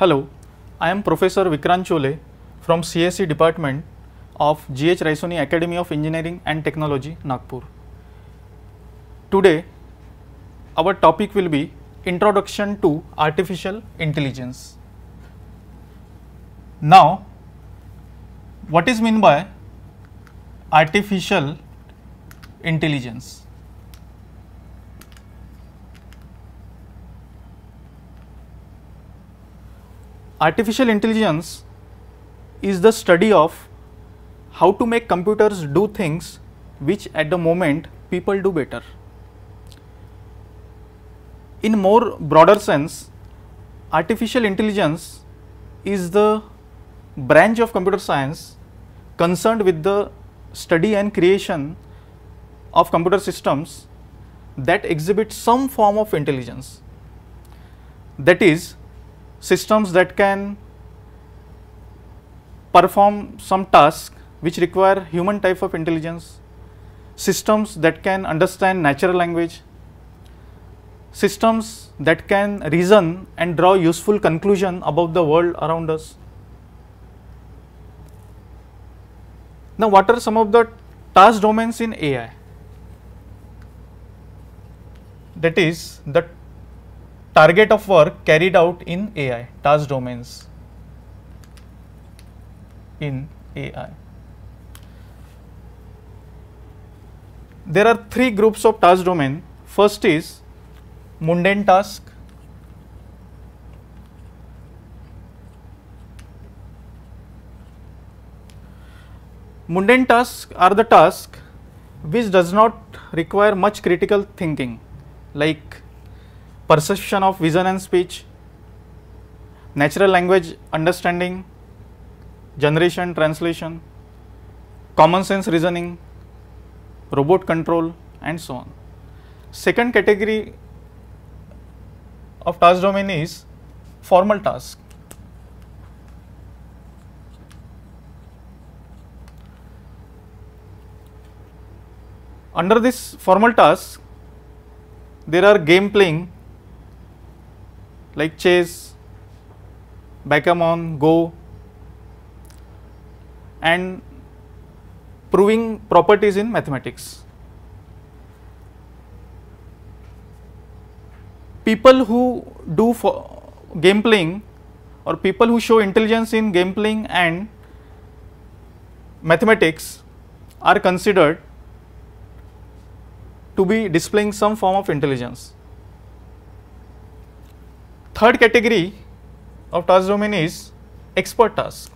Hello, I am Professor Vikrant Chole from CSE department of GH Raisoni Academy of Engineering and Technology, Nagpur. Today, our topic will be Introduction to Artificial Intelligence. Now, what is mean by artificial intelligence? Artificial intelligence is the study of how to make computers do things which at the moment people do better. In more broader sense, artificial intelligence is the branch of computer science concerned with the study and creation of computer systems that exhibit some form of intelligence. That is, systems that can perform some task which require human type of intelligence, systems that can understand natural language, systems that can reason and draw useful conclusion about the world around us. Now, what are some of the task domains in AI? That is the target of work carried out in AI, task domains in AI. There are three groups of task domain. First is mundane task. Mundane tasks are the tasks which does not require much critical thinking like perception of vision and speech, natural language understanding, generation, translation, common sense reasoning, robot control and so on. Second category of task domain is formal task. Under this formal task, there are game playing like chess, backgammon, go and proving properties in mathematics. People who do for game playing or people who show intelligence in game playing and mathematics are considered to be displaying some form of intelligence. Third category of task domain is expert task.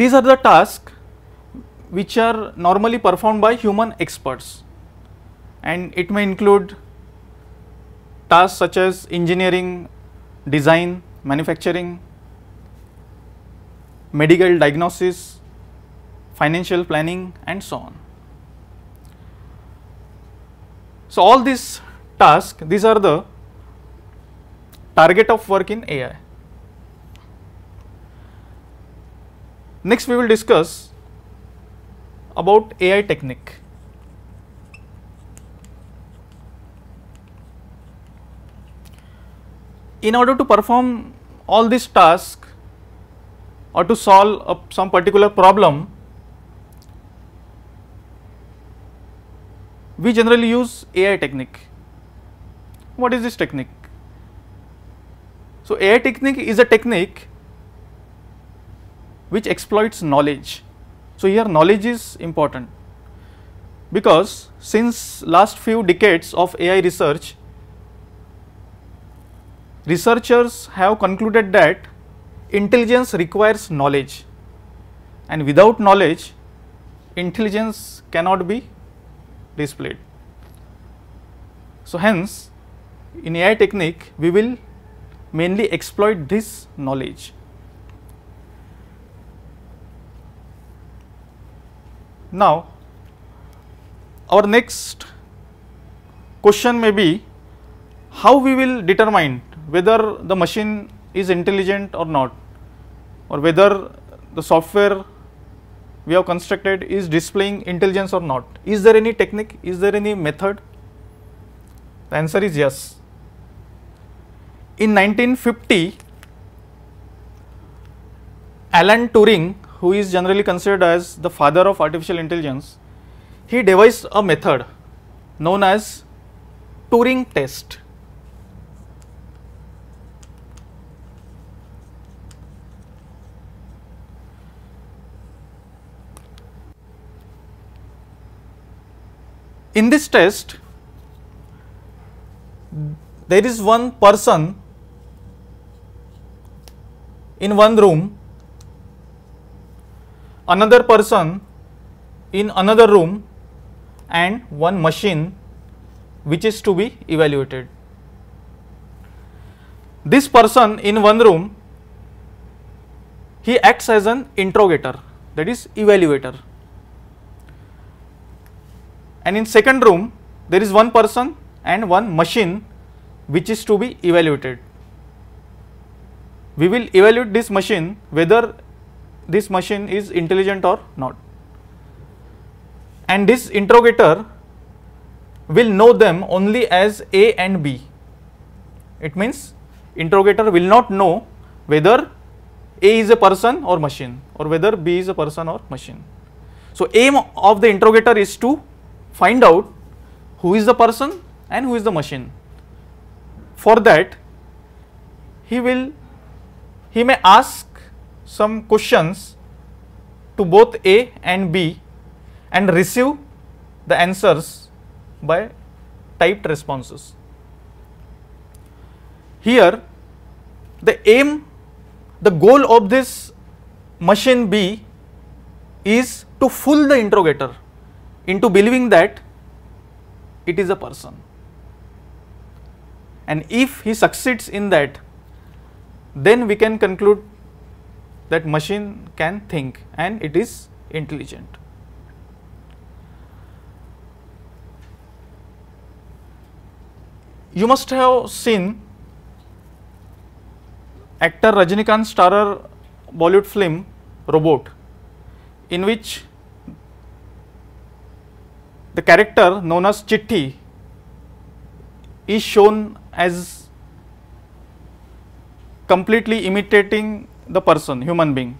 These are the tasks which are normally performed by human experts and it may include tasks such as engineering, design, manufacturing, medical diagnosis, financial planning and so on. So, all these tasks, these are the target of work in AI. Next we will discuss about AI technique. In order to perform all these tasks or to solve some particular problem, we generally use AI technique. What is this technique? So, AI technique is a technique which exploits knowledge. So, here knowledge is important because since last few decades of AI research, researchers have concluded that intelligence requires knowledge and without knowledge intelligence cannot be displayed. So, hence in AI technique we will mainly exploit this knowledge. Now, our next question may be how we will determine whether the machine is intelligent or not or whether the software we have constructed is displaying intelligence or not. Is there any technique, is there any method The answer is yes. In 1950, Alan Turing, who is generally considered as the father of artificial intelligence, he devised a method known as Turing test. In this test, there is one person in one room, another person in another room, and one machine which is to be evaluated. This person in one room, he acts as an interrogator, that is evaluator and in second room there is one person and one machine which is to be evaluated. We will evaluate this machine whether this machine is intelligent or not and this interrogator will know them only as A and B. It means interrogator will not know whether A is a person or machine or whether B is a person or machine. So, aim of the interrogator is to find out who is the person and who is the machine. For that, he will he may ask some questions to both A and B and receive the answers by typed responses. Here, the aim, the goal of this machine B is to fool the interrogator into believing that it is a person. And if he succeeds in that, then we can conclude that machine can think and it is intelligent. You must have seen actor Rajinikanth starer Bollywood film Robot in which the character known as Chitti is shown as completely imitating the person, human being.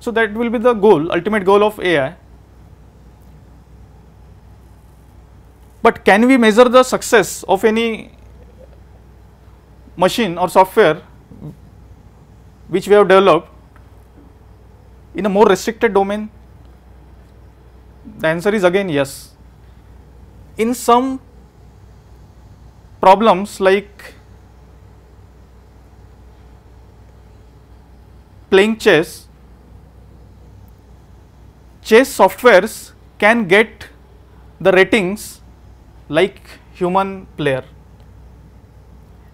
So, that will be the goal, ultimate goal of AI. But can we measure the success of any machine or software which we have developed in a more restricted domain? The answer is again yes in some problems like playing chess, chess softwares can get the ratings like human player.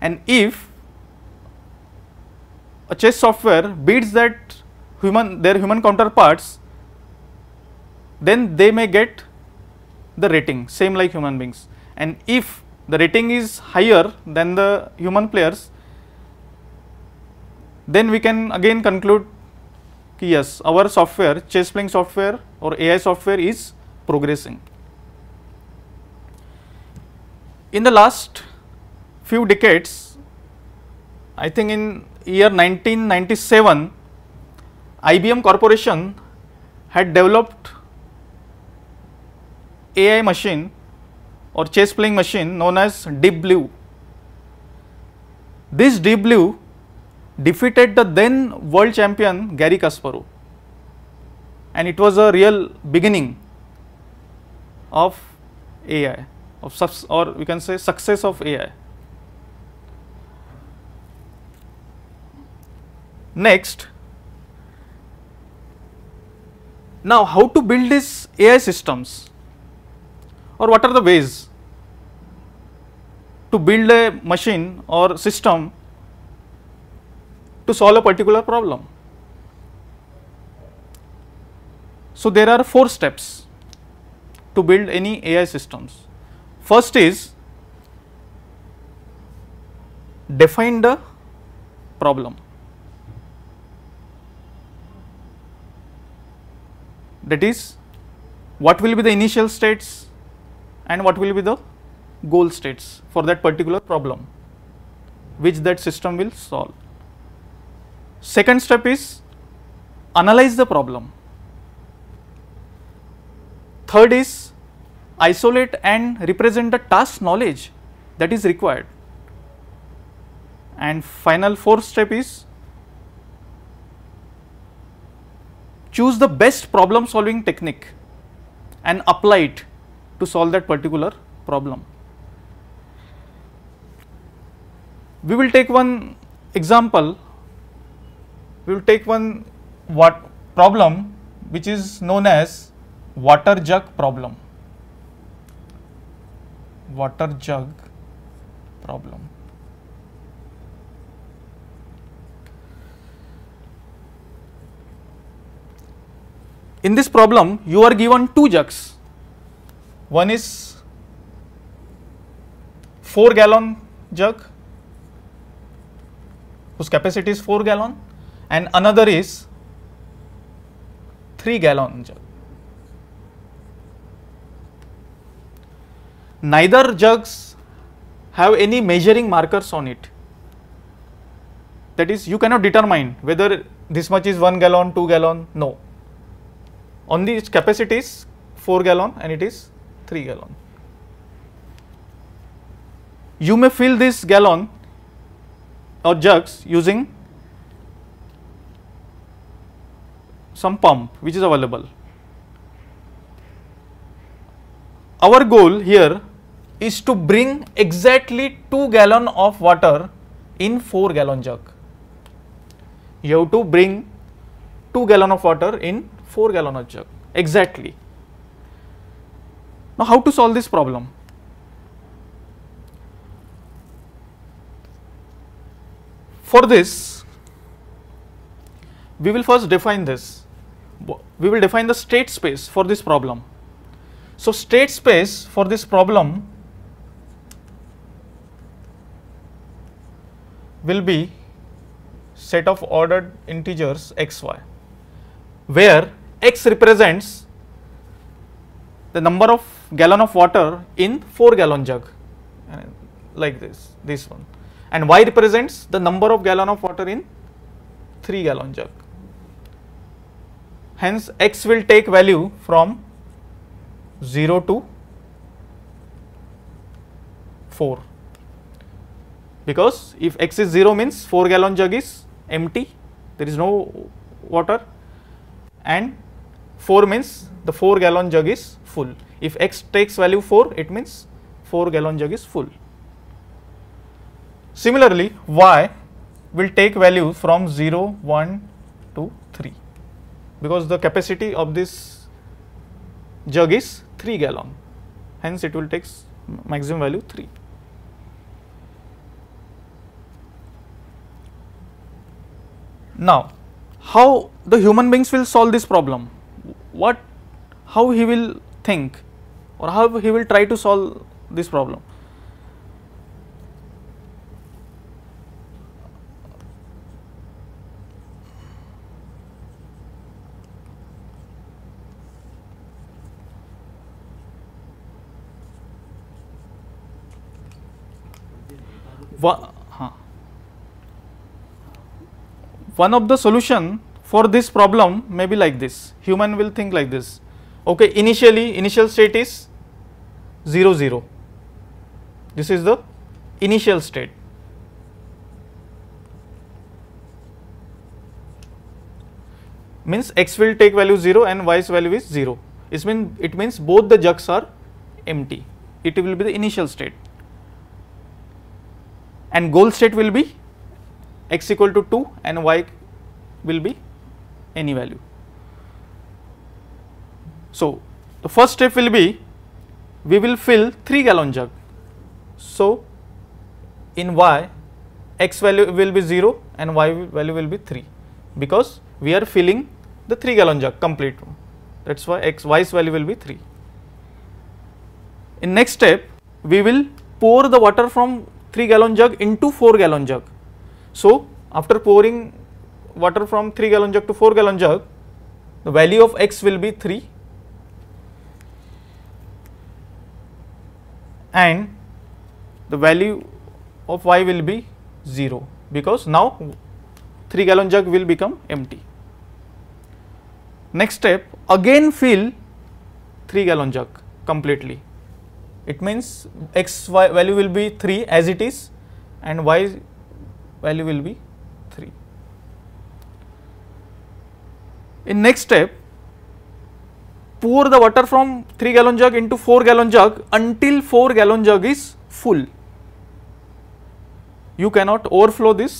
And if a chess software beats that human their human counterparts then they may get the rating same like human beings and if the rating is higher than the human players then we can again conclude yes our software chess playing software or AI software is progressing. In the last few decades I think in year 1997 IBM corporation had developed AI machine or chess playing machine known as Deep Blue. This Deep Blue defeated the then world champion Garry Kasparov and it was a real beginning of AI of or we can say success of AI. Next, now how to build these AI systems? Or what are the ways to build a machine or system to solve a particular problem. So, there are four steps to build any AI systems. First is define the problem. That is what will be the initial states and what will be the goal states for that particular problem which that system will solve. Second step is analyze the problem. Third is isolate and represent the task knowledge that is required. And final fourth step is choose the best problem solving technique and apply it to solve that particular problem. We will take one example, we will take one what problem which is known as water jug problem. Water jug problem. In this problem, you are given two jugs. One is 4 gallon jug whose capacity is 4 gallon and another is 3 gallon jug. Neither jugs have any measuring markers on it. That is, you cannot determine whether this much is 1 gallon, 2 gallon, no only its capacity is 4 gallon and it is 3 gallon. You may fill this gallon or jugs using some pump which is available. Our goal here is to bring exactly 2 gallon of water in 4 gallon jug. You have to bring 2 gallon of water in 4 gallon of jug exactly. Now, how to solve this problem? For this, we will first define this. We will define the state space for this problem. So, state space for this problem will be set of ordered integers x y where x represents the number of gallon of water in 4 gallon jug. Like this this one. And y represents the number of gallon of water in 3 gallon jug. Hence x will take value from 0 to 4 because if x is 0 means 4 gallon jug is empty there is no water. And 4 means the 4 gallon jug is full. If x takes value 4, it means 4 gallon jug is full. Similarly, y will take value from 0, 1 to 3 because the capacity of this jug is 3 gallon. Hence, it will take maximum value 3. Now, how the human beings will solve this problem? what how he will think or how he will try to solve this problem. One of the solution for this problem may be like this. Human will think like this. Okay initially initial state is 0 0 this is the initial state. Means x will take value 0 and y's value is 0 it means it means both the jugs are empty. It will be the initial state. And goal state will be x equal to 2 and y will be any value. So, the first step will be we will fill 3 gallon jug. So, in y x value will be 0 and y value will be 3 because we are filling the 3 gallon jug complete that is why x y's value will be 3. In next step we will pour the water from 3 gallon jug into 4 gallon jug. So, after pouring water from 3 gallon jug to 4 gallon jug, the value of x will be 3 and the value of y will be 0 because now 3 gallon jug will become empty. Next step again fill 3 gallon jug completely. It means x y value will be 3 as it is and y value will be 3. In next step pour the water from 3 gallon jug into 4 gallon jug until 4 gallon jug is full. You cannot overflow this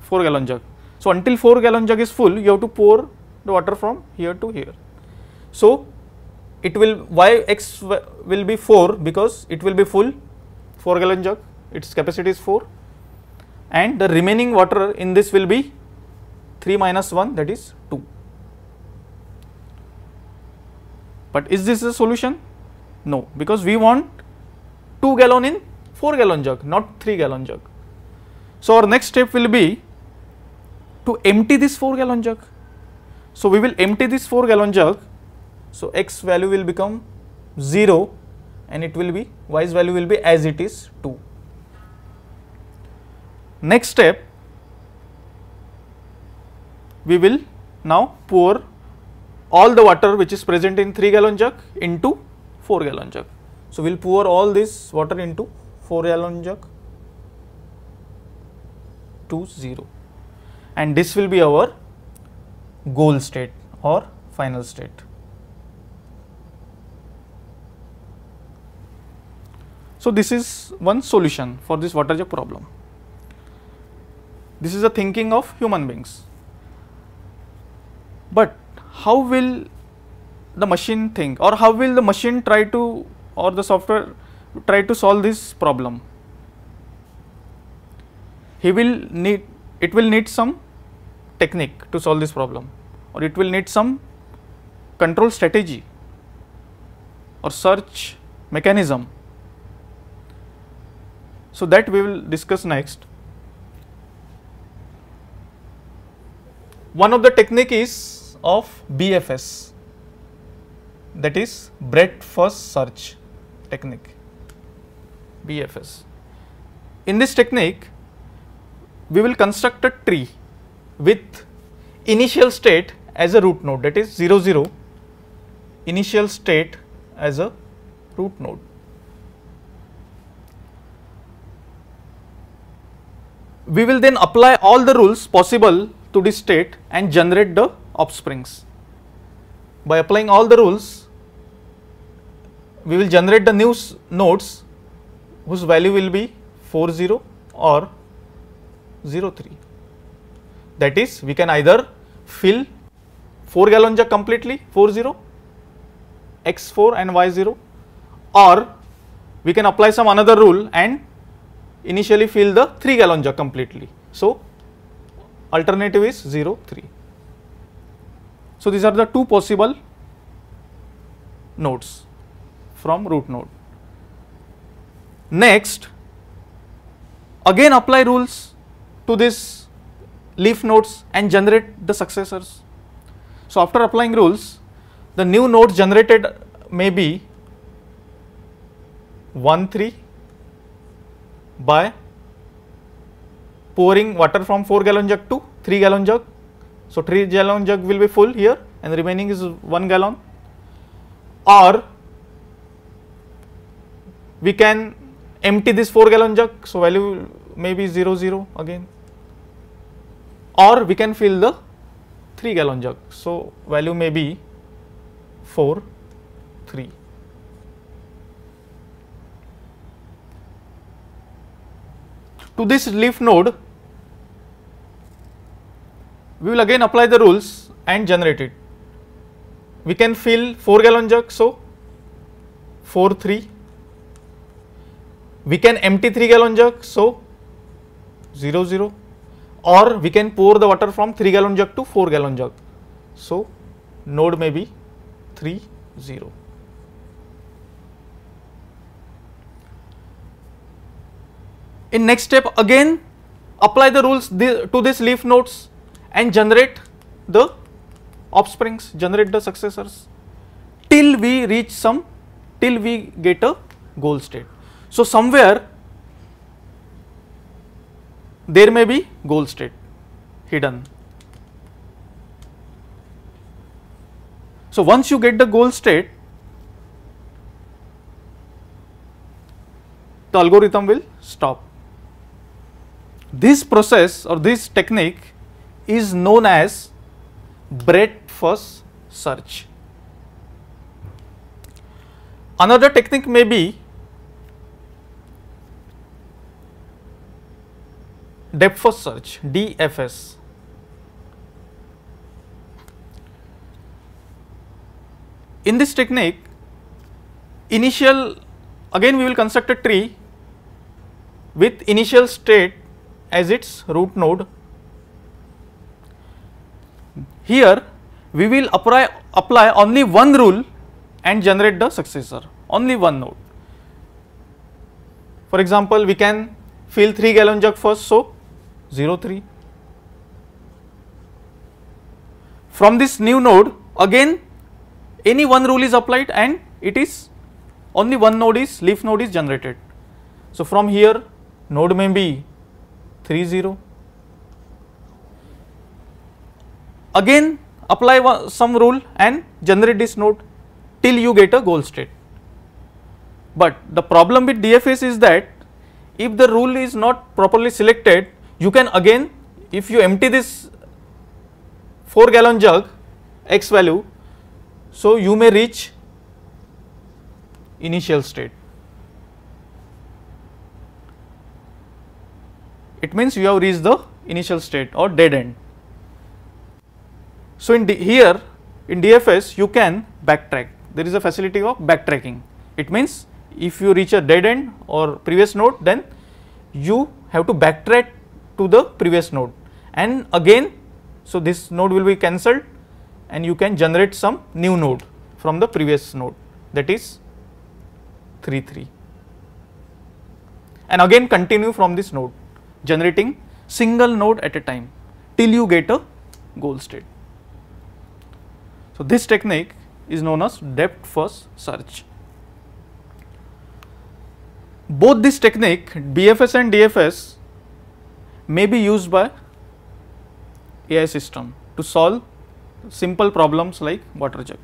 4 gallon jug. So, until 4 gallon jug is full you have to pour the water from here to here. So, it will y x will be 4 because it will be full 4 gallon jug its capacity is 4 and the remaining water in this will be 3 minus 1 that is 2. But is this a solution? No, because we want 2 gallon in 4 gallon jug, not 3 gallon jug. So, our next step will be to empty this 4 gallon jug. So, we will empty this 4 gallon jug. So, x value will become 0 and it will be y's value will be as it is 2. Next step we will now pour all the water which is present in 3 gallon jug into 4 gallon jug. So, we will pour all this water into 4 gallon jug to 0 and this will be our goal state or final state. So, this is one solution for this water jug problem. This is the thinking of human beings. But how will the machine think or how will the machine try to or the software try to solve this problem? He will need it will need some technique to solve this problem or it will need some control strategy or search mechanism. So, that we will discuss next. One of the technique is of BFS that is breadth first search technique BFS. In this technique we will construct a tree with initial state as a root node that is 0 0 initial state as a root node. We will then apply all the rules possible to this state and generate the offsprings. By applying all the rules, we will generate the new nodes whose value will be 40 or 03. That is, we can either fill 4 gallon jug completely 40 x4 and y0 or we can apply some another rule and initially fill the 3 gallon jug completely. So, alternative is 0 3. So, these are the two possible nodes from root node. Next, again apply rules to this leaf nodes and generate the successors. So, after applying rules, the new nodes generated may be 1 3 by pouring water from 4 gallon jug to 3 gallon jug so 3 gallon jug will be full here and remaining is 1 gallon. Or we can empty this 4 gallon jug so value may be 0 0 again. Or we can fill the 3 gallon jug so value may be 4 3 to this leaf node we will again apply the rules and generate it. We can fill 4 gallon jug, so 4 3. We can empty 3 gallon jug, so 0 0 or we can pour the water from 3 gallon jug to 4 gallon jug. So, node may be 3 0. In next step again apply the rules to this leaf nodes and generate the offsprings, generate the successors till we reach some, till we get a goal state. So, somewhere there may be goal state hidden. So, once you get the goal state, the algorithm will stop. This process or this technique is known as breadth first search. Another technique may be depth first search DFS. In this technique, initial again we will construct a tree with initial state as its root node. Here we will apply, apply only one rule and generate the successor, only one node. For example, we can fill 3 gallon jug first, so 0 3. From this new node again any one rule is applied and it is only one node is leaf node is generated. So, from here node may be 3 0. Again apply some rule and generate this node till you get a goal state. But the problem with DFS is that if the rule is not properly selected, you can again if you empty this 4 gallon jug x value, so you may reach initial state. It means you have reached the initial state or dead end. So, in D here in DFS you can backtrack there is a facility of backtracking. It means if you reach a dead end or previous node then you have to backtrack to the previous node and again so this node will be cancelled and you can generate some new node from the previous node that is 3 3 and again continue from this node generating single node at a time till you get a goal state. So, this technique is known as depth first search. Both this technique BFS and DFS may be used by AI system to solve simple problems like water jug.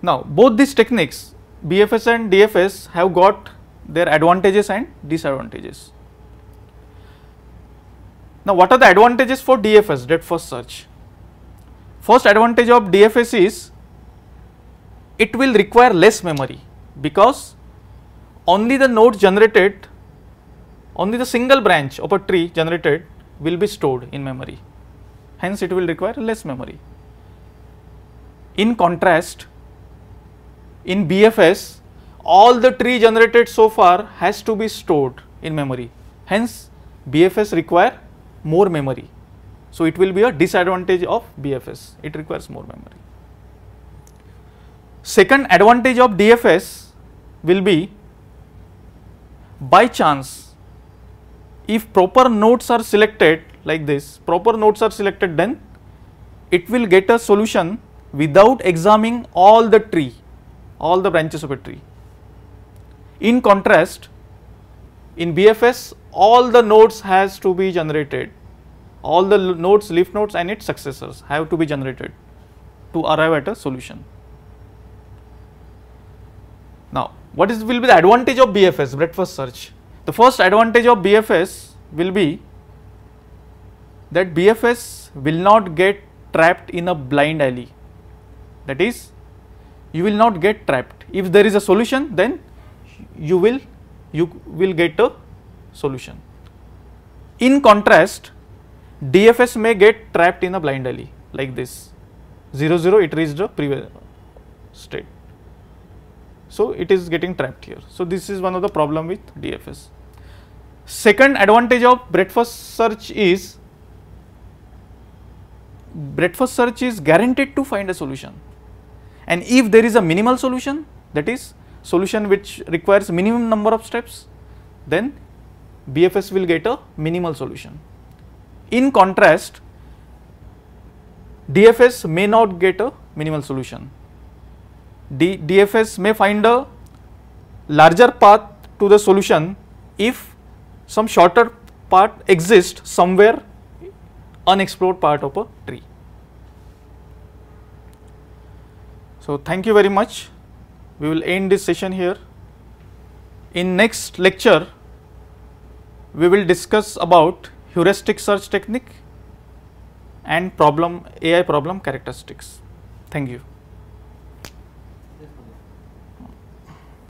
Now, both these techniques BFS and DFS have got their advantages and disadvantages. Now, what are the advantages for DFS, depth first search? First advantage of DFS is it will require less memory because only the nodes generated, only the single branch of a tree generated will be stored in memory. Hence, it will require less memory. In contrast, in BFS, all the tree generated so far has to be stored in memory. Hence, BFS require more memory. So, it will be a disadvantage of BFS, it requires more memory. Second advantage of DFS will be by chance if proper nodes are selected like this, proper nodes are selected then it will get a solution without examining all the tree, all the branches of a tree. In contrast, in BFS all the nodes has to be generated all the nodes leaf nodes and its successors have to be generated to arrive at a solution. Now, what is will be the advantage of BFS breadth first search? The first advantage of BFS will be that BFS will not get trapped in a blind alley. That is, you will not get trapped. If there is a solution, then you will you will get a solution. In contrast, DFS may get trapped in a blind alley like this 0 0 it reached the previous state. So, it is getting trapped here. So, this is one of the problem with DFS. Second advantage of breadth first search is breadth first search is guaranteed to find a solution and if there is a minimal solution that is solution which requires minimum number of steps then BFS will get a minimal solution. In contrast, DFS may not get a minimal solution. D DFS may find a larger path to the solution if some shorter part exists somewhere unexplored part of a tree. So, thank you very much. We will end this session here. In next lecture, we will discuss about heuristic search technique and problem AI problem characteristics. Thank you.